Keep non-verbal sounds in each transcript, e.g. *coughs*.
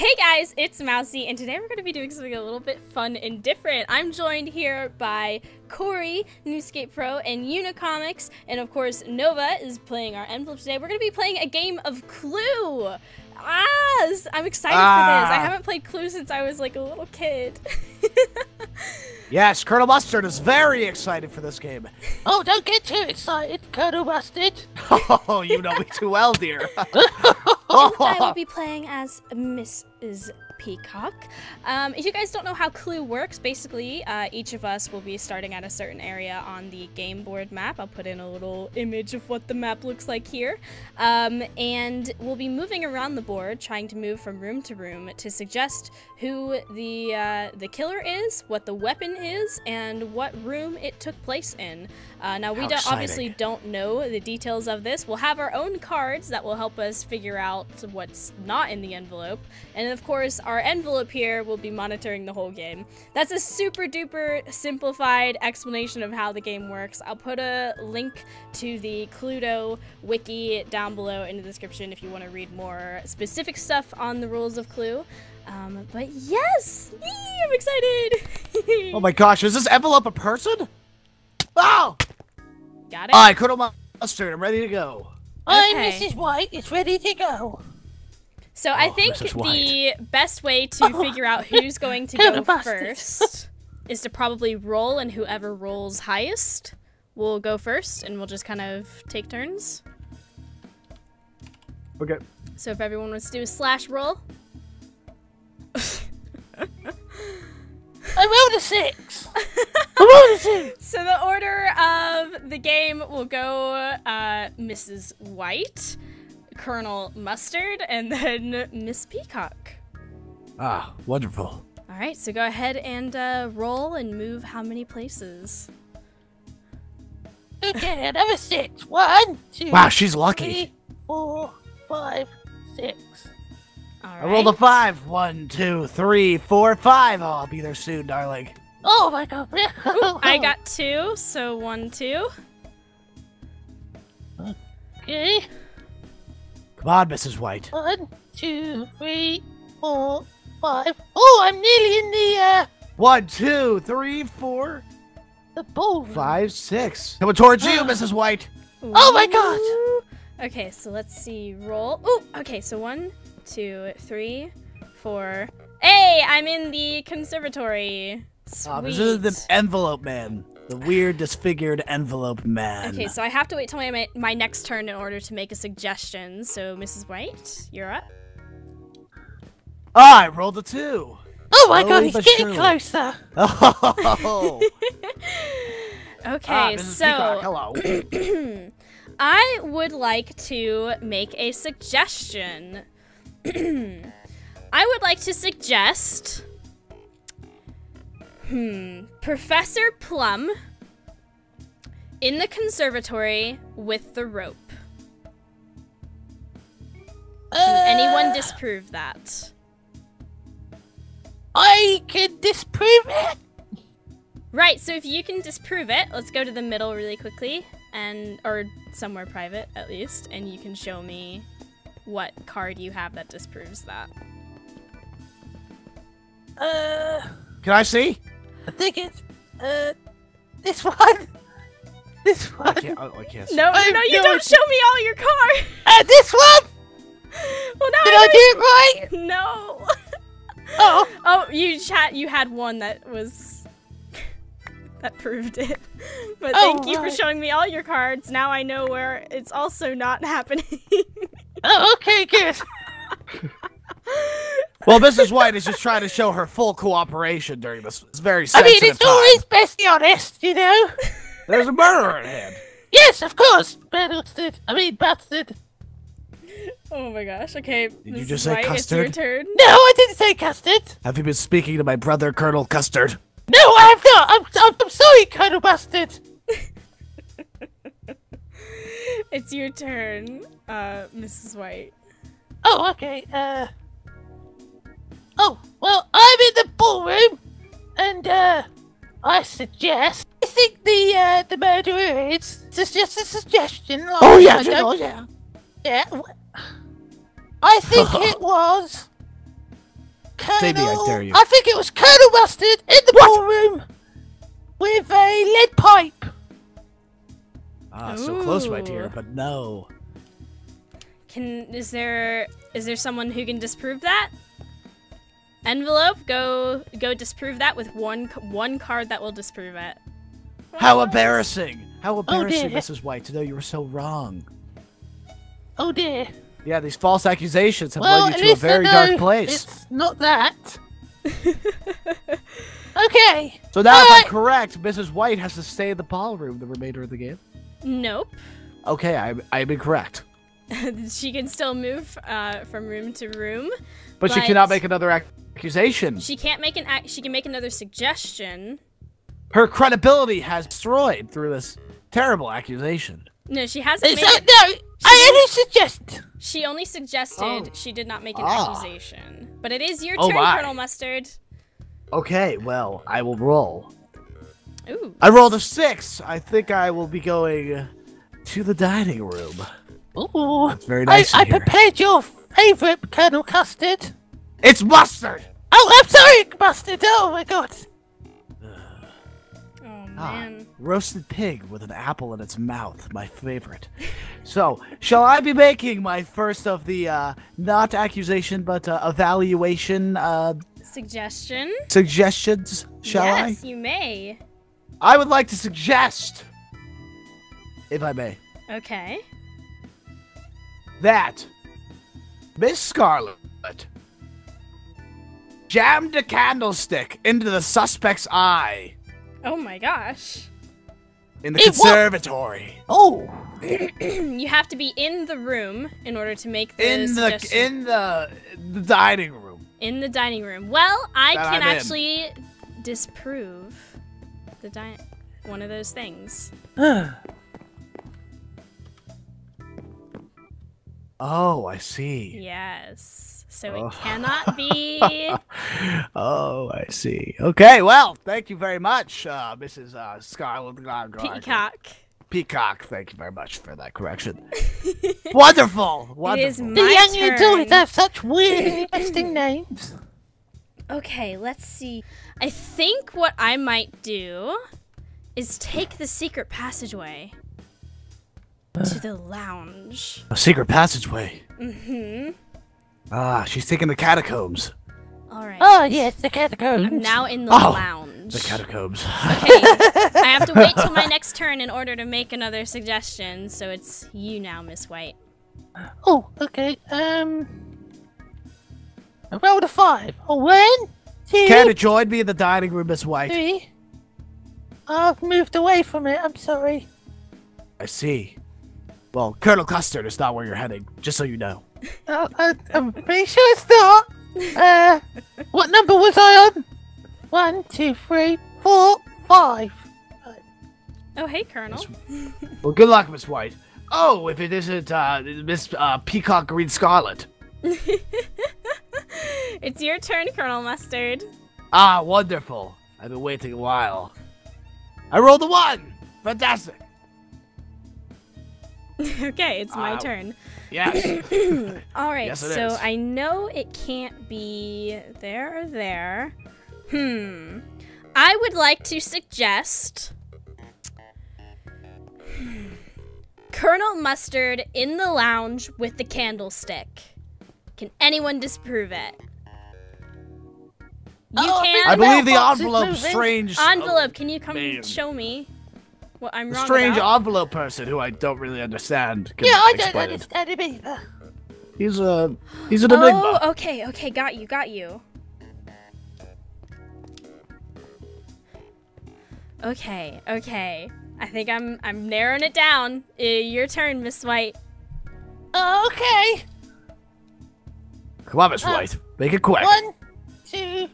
Hey guys, it's Mousie, and today we're going to be doing something a little bit fun and different. I'm joined here by Corey, Newscape Pro, and Unicomics, and of course Nova is playing our envelope today. We're going to be playing a game of Clue. Ah, I'm excited ah. for this. I ah. haven't played Clue since I was like a little kid. *laughs* yes, Colonel Mustard is very excited for this game. *laughs* Oh, don't get too excited, Colonel Mustard. *laughs* oh, you know me *laughs* too well, dear. I will be playing as Mrs. Peacock. Um, if you guys don't know how Clue works, basically uh, each of us will be starting at a certain area on the game board map. I'll put in a little image of what the map looks like here. Um, and we'll be moving around the board, trying to move from room to room to suggest who the, uh, the killer is, what the weapon is, and what room it took place in. Uh, now, we don't, obviously don't know the details of this. We'll have our own cards that will help us figure out what's not in the envelope. And of course, our envelope here will be monitoring the whole game. That's a super duper simplified explanation of how the game works. I'll put a link to the Cluedo wiki down below in the description if you want to read more specific stuff on the rules of Clue. Um, but yes! Yee, I'm excited! *laughs* oh my gosh, is this envelope a person? Oh! Got it? Alright, Colonel Mustard, I'm ready to go. I'm Mrs. White, it's ready to go. So oh, I think the best way to figure out *laughs* who's going to go first is to probably roll, and whoever rolls highest will go first, and we'll just kind of take turns. Okay. So if everyone wants to do a slash roll. I rolled a six. I rolled a six. *laughs* So the order of the game will go uh, Mrs. White. Colonel Mustard, and then Miss Peacock. Ah, wonderful. All right, so go ahead and uh, roll and move how many places? Okay, another six. One, two. Wow, she's lucky. Three, four, five, six. All right. I rolled a five. One, two, three, four, five. Oh, I'll be there soon, darling. Oh my god. *laughs* Ooh, I got two, so one, two. Okay. Come on, Mrs. White. One, two, three, four, five. Oh, I'm nearly in the, uh... One, two, three, four... The ball. Five, six. Coming towards you, *gasps* Mrs. White. Ooh. Oh my god! Okay, so let's see. Roll. Oh, okay, so one, two, three, four. Hey, I'm in the conservatory. Sweet. Oh, this is the envelope man. The weird, disfigured envelope man. Okay, so I have to wait till my, my next turn in order to make a suggestion. So, Mrs. White, you're up. Oh, I rolled a two. Oh my god, he's getting truly. closer. Oh. *laughs* *laughs* okay, ah, so Peacock, hello. *clears throat* *coughs* I would like to make a suggestion. *clears throat* I would like to suggest Hmm. Professor Plum in the conservatory with the rope. Can uh, anyone disprove that? I can disprove it. Right, so if you can disprove it, let's go to the middle really quickly and or somewhere private at least and you can show me what card you have that disproves that. Uh Can I see? I think it's uh this one. *laughs* This one. I can't. Oh, I can't. No, no, no, you don't show me all your cards. Uh, this one. *laughs* Well, now did I, I do it right? *laughs* No. Oh. Oh, you chat. You had one that was that proved it. But oh, thank you right. for showing me all your cards. Now I know where it's also not happening. Oh, okay, good. Well, Mrs. White is just trying to show her full cooperation during this very sensitive I mean, it's time. always best to be honest, you know? There's a murderer at hand. Yes, of course. Bastard. I mean, bastard. Oh my gosh. Okay. Did Mrs. you just say White, custard? It's your turn. No, I didn't say custard. Have you been speaking to my brother, Colonel Custard? No, I have not. I'm, I'm, I'm sorry, Colonel Bastard. *laughs* it's your turn, uh, Mrs. White. Oh, okay. Uh. Oh, well, I'm in the ballroom, and, uh, I suggest, I think the, uh, the murderer is just, just a suggestion. Like, oh, yeah, oh, yeah. Yeah. I think *laughs* it was Say me, I dare you. I think it was Colonel Mustard in the ballroom with a lead pipe. Ah, so close, my Ooh. dear, but no. Can is there is there someone who can disprove that? Envelope, go go disprove that with one one card that will disprove it. How embarrassing! How embarrassing, dear. Mrs. White, to know you were so wrong. Oh dear. Yeah, these false accusations have Well, led you to a very dark place. It's not that. *laughs* okay. So now, if Alright. I'm correct, Mrs. White has to stay in the ballroom the remainder of the game. Nope. Okay, I'm, I'm incorrect. *laughs* she can still move uh, from room to room. But, she cannot make another accusation. She can't make an ac- she can make another suggestion. Her credibility has destroyed through this terrible accusation. No, she hasn't It's, made uh, no, I only suggest. She only suggested. Oh. She did not make an Ah. accusation. But it is your Oh turn, my. Colonel Mustard. Okay, well, I will roll. Ooh. I rolled a six. I think I will be going to the dining room. Ooh. It's very nice in I prepared your favourite Colonel Custard. It's mustard! Oh, I'm sorry, Mustard. Oh my god. Oh Ah, man. roasted pig with an apple in its mouth, my favorite. So, shall I be making my first of the, uh, not accusation, but uh, evaluation, uh, Suggestion? suggestions, shall I? yes, you may. I? I would like to suggest, if I may, Okay. that Miss Scarlet jammed a candlestick into the suspect's eye Oh my gosh. in the It wa- conservatory. Oh. *clears throat* you have to be in the room in order to make the In the suggestion. in the the dining room. in the dining room. Well, I That can I'm in. actually disprove the di- one of those things. *sighs* Oh, I see. Yes. So it Oh. cannot be. *laughs* oh, I see. Okay, well, thank you very much, uh, Mrs. Uh, Scarlet Peacock. Peacock. Thank you very much for that correction. wonderful, *laughs* wonderful. It is wonderful. The young turn. adults have such weird, interesting names. Okay, let's see. I think what I might do is take the secret passageway to the lounge. A secret passageway. Mm-hmm. Ah, she's taking the catacombs. All right. Oh yes, the catacombs. I'm now in the Oh, lounge. The catacombs. Okay. *laughs* I have to wait till my next turn in order to make another suggestion. So it's you now, Miss White. Oh, okay. Um, I rolled a five. A one, two, Care to join me in the dining room, Miss White? three. I've moved away from it. I'm sorry. I see. Well, Colonel Custard is not where you're heading, just so you know. *laughs* Uh, I, I'm pretty sure it's not. Uh, what number was I on? One, two, three, four, five. Oh, hey, Colonel. Well, good luck, Miss White. Oh, if it isn't uh, Miss uh, Peacock Green Scarlet. *laughs* it's your turn, Colonel Mustard. Ah, wonderful. I've been waiting a while. I rolled a one. Fantastic. *laughs* okay, it's my Uh, turn. Yes. *coughs* All right, Yes, so is. I know it can't be there or there. Hmm. I would like to suggest. *sighs* Colonel Mustard in the lounge with the candlestick. Can anyone disprove it? You Oh, I can. I believe the envelope strange. Envelope, can you come man. show me what I'm A wrong strange about? envelope person who I don't really understand. Yeah, I don't it. understand him either. He's a he's an enigma. Oh, okay, okay, got you, got you. Okay, okay. I think I'm I'm narrowing it down. Uh, your turn, Miss White. Okay. Come on, Miss Uh, White, make it quick. One, two,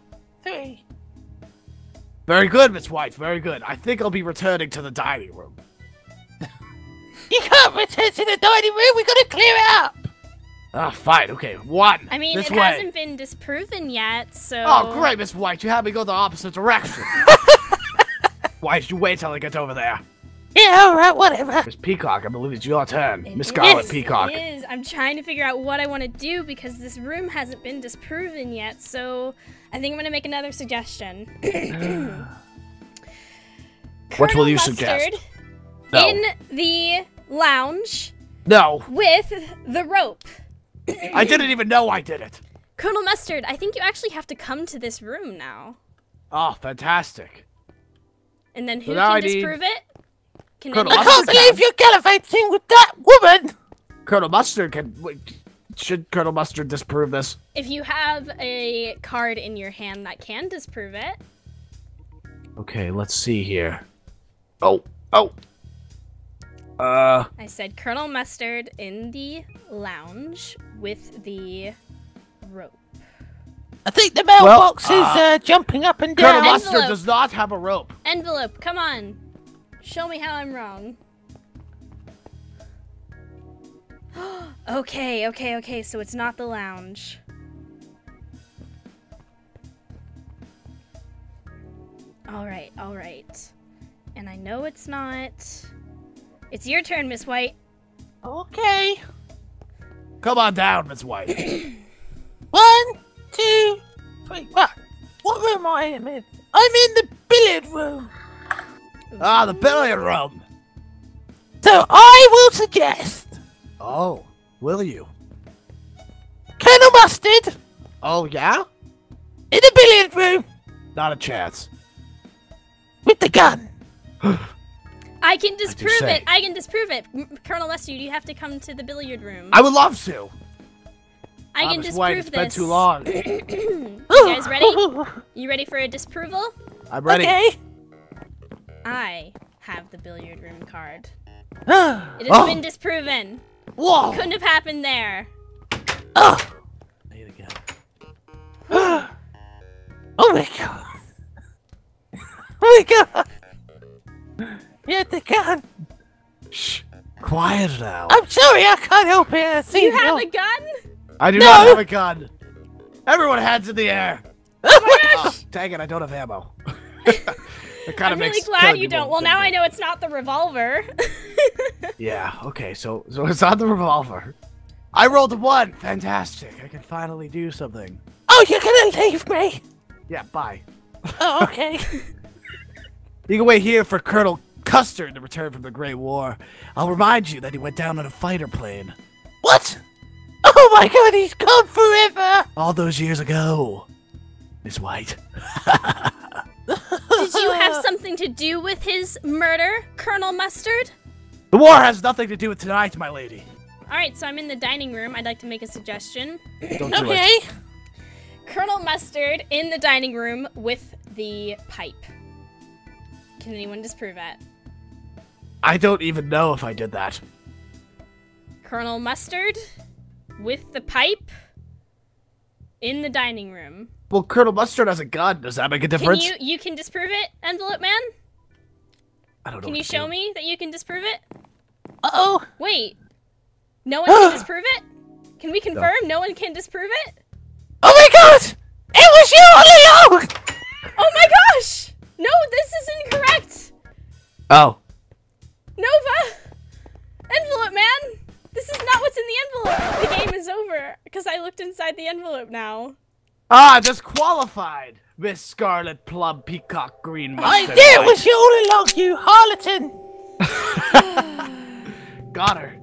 three. Very good, Miss White. Very good. I think I'll be returning to the dining room. *laughs* You can't return to the dining room. We gotta clear it up. Ah, fine. Okay, one. I mean, this it way. hasn't been disproven yet, so. Oh, great, Miss White. You had me go the opposite direction. *laughs* Why did you wait till I get over there? *laughs* Yeah, alright, whatever. Miss Peacock, I believe it's your turn. Miss Scarlet is, Peacock. It is. I'm trying to figure out what I want to do because this room hasn't been disproven yet. So I think I'm going to make another suggestion. *clears throat* *clears throat* What will you Mustard suggest? No. In the lounge No, with the rope. I didn't even know I did it. *clears throat* Colonel Mustard, I think you actually have to come to this room now. Oh, fantastic. And then who now I can need disprove it? Can Colonel I anyone- can't believe you're gallivanting with that woman! Colonel Mustard can. Wait, should Colonel Mustard disprove this? if you have a card in your hand that can disprove it, Okay, let's see here. Oh, oh. Uh, I said Colonel Mustard in the lounge with the rope. I think the mailbox Well, is uh, jumping up and down. Colonel. Mustard Envelope. does not have a rope. Envelope, come on. Show me how I'm wrong. *gasps* okay, okay, okay, so it's not the lounge. Alright, alright. And I know it's not. It's your turn, Miss White. Okay. Come on down, Miss White. *clears throat* One, two, three. What? What room am I in? I'm in the billiard room. Ah, the billiard room. So I will suggest Oh, will you? Colonel Mustard Oh, yeah? in the billiard room Not a chance. with the gun. *gasps* I can disprove say. it. I can disprove it. M- Colonel Mustard, you have to come to the billiard room. I would love to. I can disprove White, it's this. been too long. *coughs* You *coughs* guys ready? *coughs* You ready for a disproval? I'm ready. Okay. I have the billiard room card. oh. *gasps* It has Oh. been disproven. Whoa! Couldn't have happened there. Oh Need again. my god. Oh my god. You had the gun. Shh. Quiet now. I'm sorry, I can't help it. I You have you. a gun? I do No. not have a gun. Everyone hands in the air. Oh my Oh, dang it, I don't have ammo. *laughs* *laughs* it kind I'm of really makes glad you don't. Well, now I know it's not the revolver. *laughs* Yeah, okay, so so it's not the revolver. I rolled a one. Fantastic. I can finally do something. Oh, you're gonna leave me? Yeah, bye. Oh, *laughs* okay. You can wait here for Colonel Custard to return from the Great War. I'll remind you that he went down on a fighter plane what? Oh my god, he's gone forever. all those years ago. Miss White. *laughs* Did you have *laughs* something to do with his murder, Colonel Mustard? The war has nothing to do with tonight, my lady. All right, so I'm in the dining room. I'd like to make a suggestion. Don't do it. Okay. Colonel Mustard in the dining room with the pipe. Can anyone disprove it? I don't even know if I did that. Colonel Mustard with the pipe in the dining room. Well, Colonel Mustard has a gun. Does that make a Can difference? you you can disprove it, Envelope Man? I don't know. Can you show do. me that you can disprove it? Uh oh. Wait. No one can *gasps* disprove it? Can we confirm no one can disprove it? Oh my god! It was you along! Oh my gosh! No, this is incorrect! Oh. Nova! Envelope man! This is not what's in the envelope! The game is over because I looked inside the envelope now. Ah, disqualified, Miss Scarlet Plum Peacock Green I Mustard. knew it White. was you all along, you harleton! *laughs* Got her.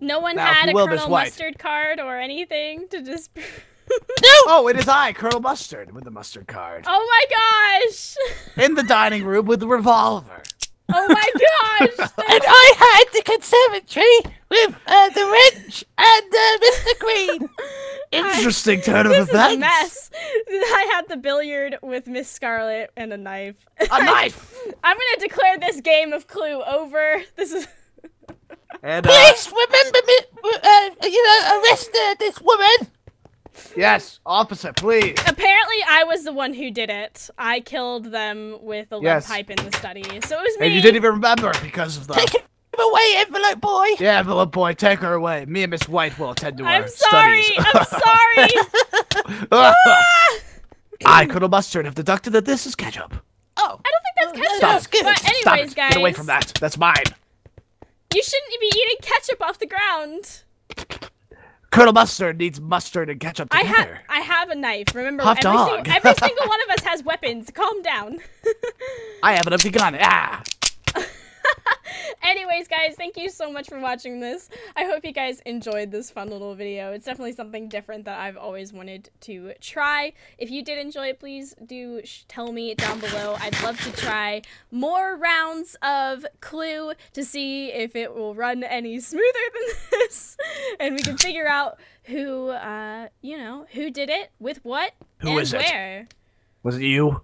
No one Now, had a will, Colonel Mustard card or anything to disprove. *laughs* No! Oh, it is I, Colonel Mustard, with the mustard card. oh my gosh! In the dining room with the revolver. Oh my gosh! *laughs* And I had the conservatory with uh, the wrench and uh, Mr. Green. *laughs* Interesting turn of this is events. a mess. *laughs* I had the billiard with Miss Scarlet and a knife. A knife. I'm gonna declare this game of Clue over. This is. And uh, Please remember me, uh, you know, arrest uh, this woman. Yes, officer, please. Apparently, I was the one who did it. I killed them with a lead Yes. pipe in the study, so it was me. And you didn't even remember because of the. Take him away, envelope boy. Yeah, envelope boy, take her away. Me and Miss White will attend to I'm our sorry. studies. I'm sorry. *laughs* Ah. I, Colonel Mustard, have deducted that this is ketchup. Oh, I don't think that's It's ketchup. That's good. But Stop it. guys, Get away from that. That's mine. You shouldn't be eating ketchup off the ground. Colonel Mustard needs mustard and ketchup I together. have I have a knife. Remember, every. Single, every *laughs* single one of us has weapons. Calm down. *laughs* I have an empty gun. Ah! *laughs* Anyways, guys, thank you so much for watching this. I hope you guys enjoyed this fun little video. It's definitely something different that I've always wanted to try. If you did enjoy it, please do sh- tell me down below. I'd love to try more rounds of Clue to see if it will run any smoother than *laughs* this, and we can figure out who, uh, you know, who did it with what Who and is it? where. Was it you?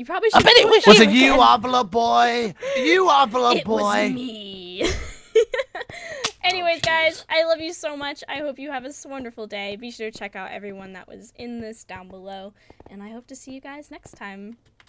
You probably I bet it was Was you it you, again. envelope boy? You envelope It boy? was me. *laughs* Anyways, oh, guys, I love you so much. I hope you have a wonderful day. Be sure to check out everyone that was in this down below. And I hope to see you guys next time. Bye!